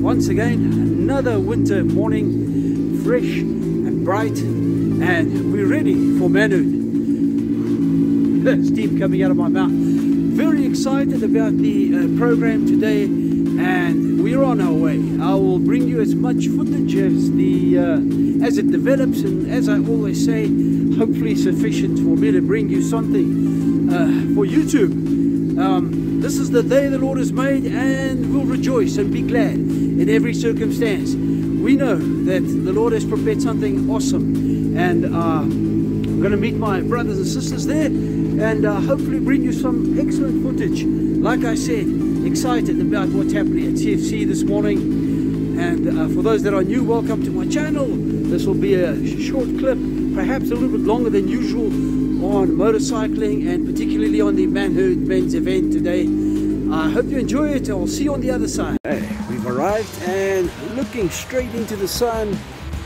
once again. Another winter morning, fresh and bright, and we're ready for manhood. Steam coming out of my mouth. Very excited about the uh, program today, and we're on our way. I will bring you as much footage as the uh, as it develops, and as I always say, hopefully sufficient for me to bring you something uh, for YouTube. Um, this is the day the Lord has made, and we'll rejoice and be glad in every circumstance. We know that the Lord has prepared something awesome, and uh, I'm going to meet my brothers and sisters there, and uh, hopefully bring you some excellent footage. Like I said, excited about what's happening at CFC this morning. And uh, for those that are new, welcome to my channel. This will be a short clip, perhaps a little bit longer than usual on motorcycling and particularly on the Manhood Men's event today. I hope you enjoy it. I'll see you on the other side. Hey, we've arrived and looking straight into the sun.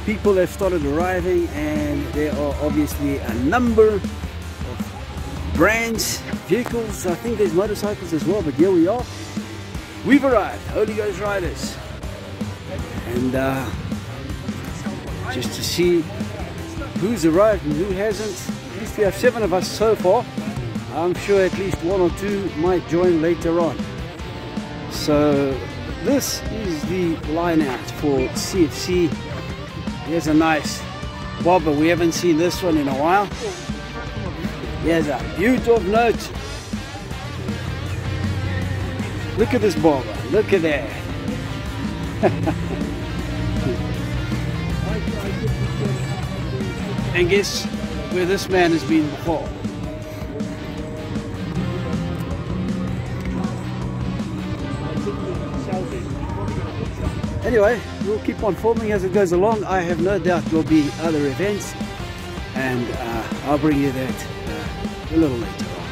People have started arriving and there are obviously a number of brands, vehicles. I think there's motorcycles as well, but here we are. We've arrived, Holy Ghost Riders. And uh, just to see who's arrived and who hasn't. At least we have seven of us so far. I'm sure at least one or two might join later on. So this is the line out for CFC. Here's a nice bobber. We haven't seen this one in a while. Here's a beautiful note. Look at this bobber. Look at that. and guess where this man has been before. Anyway, we'll keep on filming as it goes along. I have no doubt there'll be other events and uh, I'll bring you that uh, a little later on.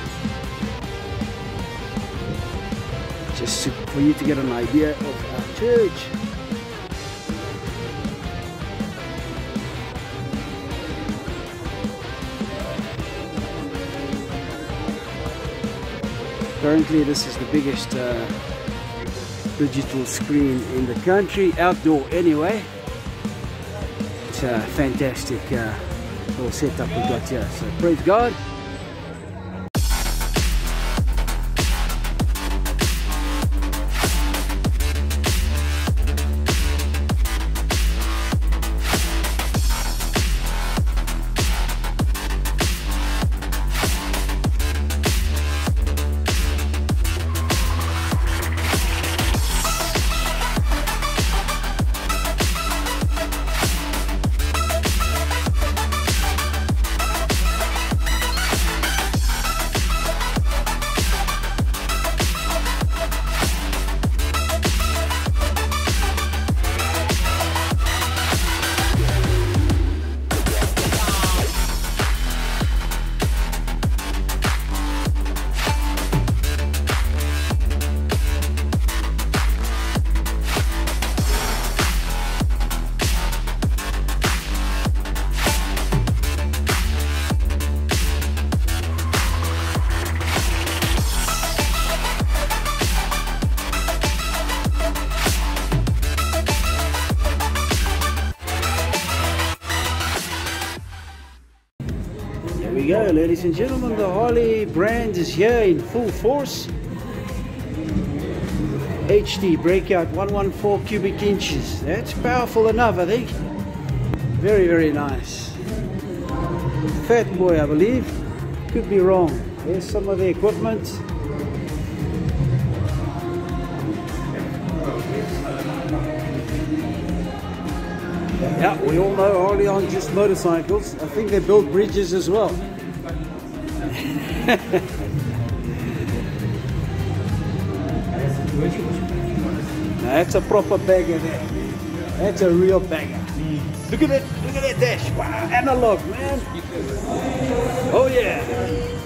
Just for you to get an idea of our church. Currently this is the biggest uh, digital screen in the country, outdoor anyway. It's a fantastic uh, little setup we've got here, so praise God. Ladies and gentlemen. The Harley brand is here in full force. HD Breakout 114 cubic inches. That's powerful enough, I think. Very, very nice. Fat boy, I believe. Could be wrong. There's some of the equipment. Yeah, we all know Harley aren't just motorcycles. I think they build bridges as well. That's a proper bagger there. That's a real bagger. Look at it, look at that dash. Wow, analog, man. Oh yeah.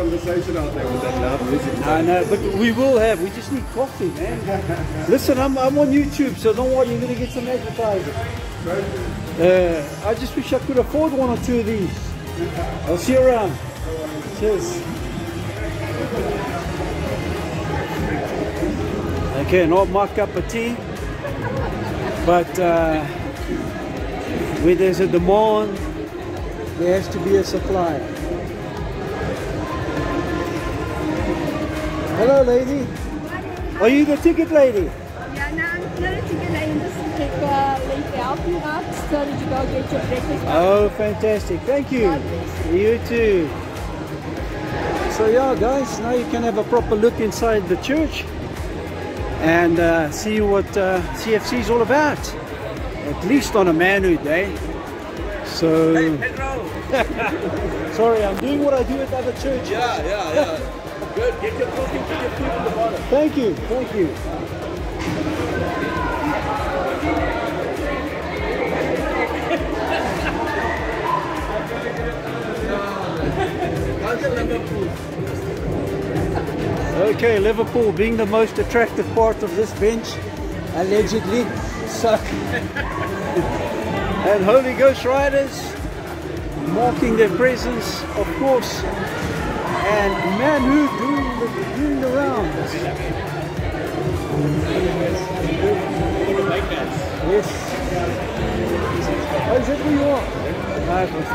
Conversation out there with that loud music. I know, but we will have. We just need coffee, man. Listen, I'm, I'm on YouTube, so don't worry. You're gonna get some advertising. Uh, I just wish I could afford one or two of these. I'll see you around. Cheers. Okay, not my cup of tea, but uh, where there's a demand, there has to be a supply. Hello, lady. Are you the ticket lady? Ja, now I'm going to get in this take uh, link help you out so that you go get your breakfast. Oh, fantastic. Thank you. You too. So yeah, guys, now you can have a proper look inside the church and uh, see what uh, CFC is all about. At least on a manhood day. So, sorry, I'm doing what I do at other churches. Yeah, yeah, yeah. Good. Get your your food the bottom. Thank you, thank you. Okay, Liverpool being the most attractive part of this bench, allegedly. So, and Holy Ghost riders marking their presence, of course, and manhood doing the, the where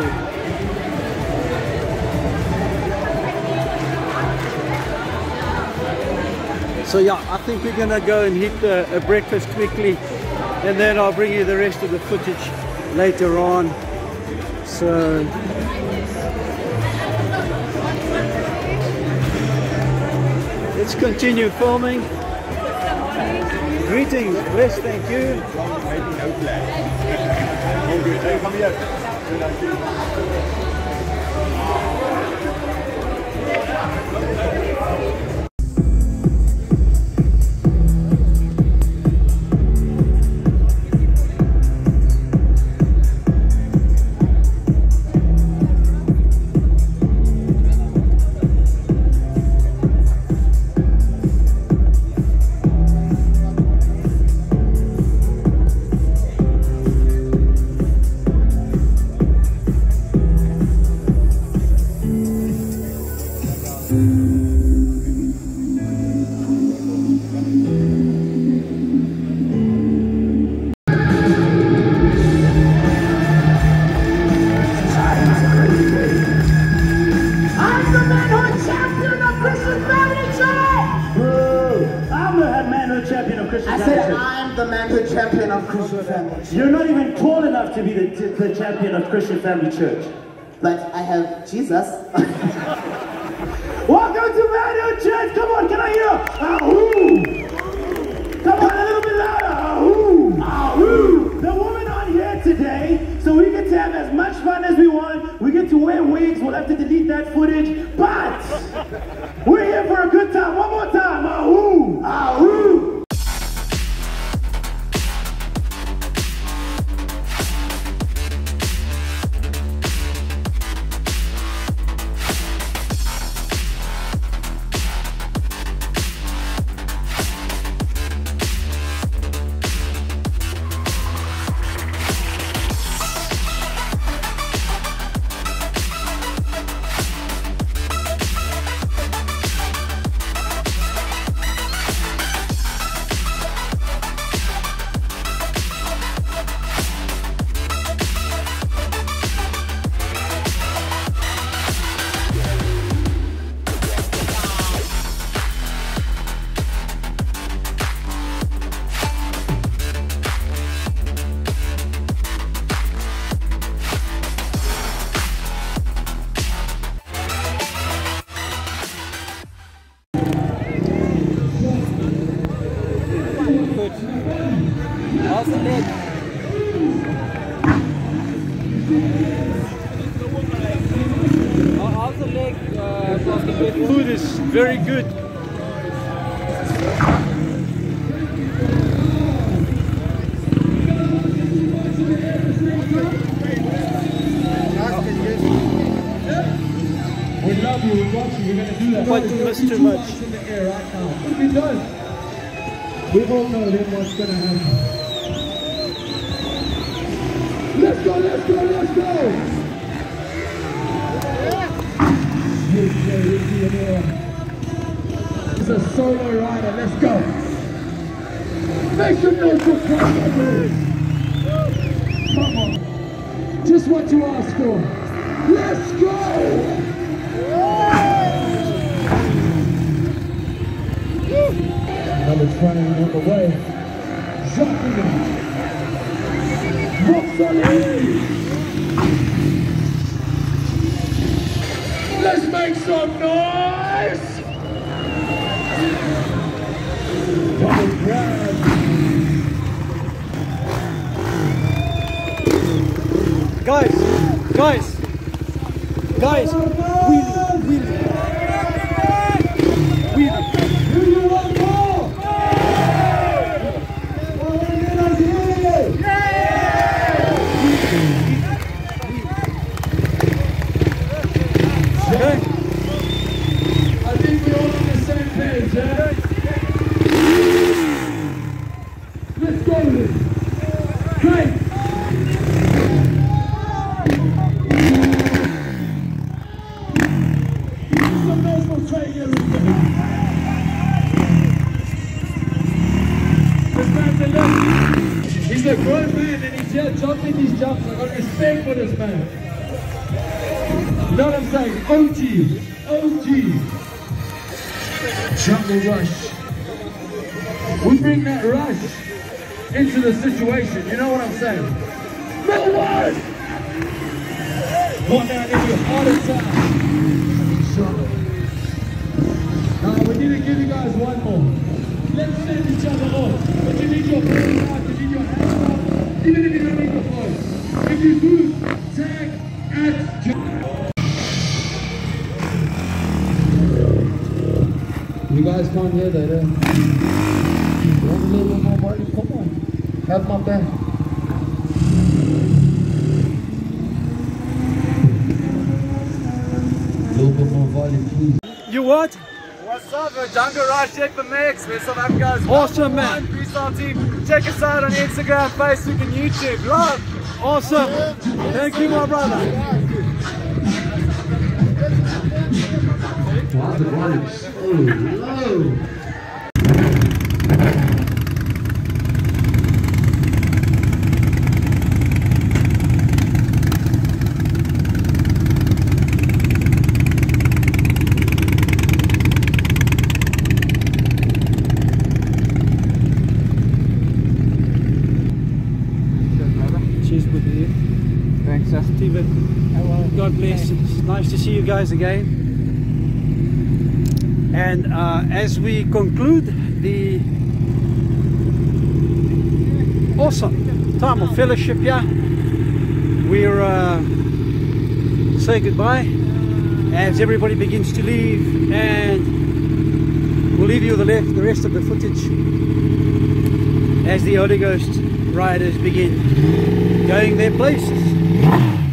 you. So yeah, I think we're gonna go and hit uh, a breakfast quickly, and then I'll bring you the rest of the footage later on. So let's continue filming. Greetings, bless, thank you. Hey, come Christian Family Church. You're not even tall enough to be the, the champion of Christian Family Church. But I have Jesus. Welcome to Manhood Church! Come on, can I hear ahoo? Come on, a little bit louder. Ahoo! Ahoo! The women aren't here today, so we get to have as much fun as we want. We get to wear wigs. We'll have to delete that footage, but we're here for a good time. One more time. Ahoo! Ahoo! Do that. But you miss too much. in the air right now. What have we done? We all know then what's going to happen. Let's go, let's go, let's go. Solo rider, let's go. Make some noise for Frank Come on. Just what you asked for. Let's go. Number 20 on the way. Jacqueline. Rosalie. Let's make some noise. Guys, guys, wheelie, wheelie, wheelie. Do you want more? Okay? I think we're all on the same page, yeah? Let's go then. Great. Some He's a grown man and he's here jumping these jumps. I got respect for this man. You know what I'm saying? OG. OG. Jungle Rush. We bring that rush into the situation. You know what I'm saying? No word! One down in your heart attack. Guys one more. Let's send each other off. But you need your phone out, you need your hands up, even if you don't need your phone. If you do, tag at You guys can't hear that, eh? Want a little bit more volume? Come on. Have my back. A little more volume. You what? What's up, we're Jungle Rush Check the Mix. We're South Africa's Awesome, number man. one freestyle team. Check us out on Instagram, Facebook, and YouTube. Love! Awesome. Thank you, my brother. Wow, the volume is so low. Cheers, good to you. Thanks, sir. Steven, God bless. It's nice to see you guys again. And uh, as we conclude the awesome time of fellowship yeah, we're uh, say goodbye as everybody begins to leave, and we'll leave you the left, the rest of the footage as the Holy Ghost riders begin going their places.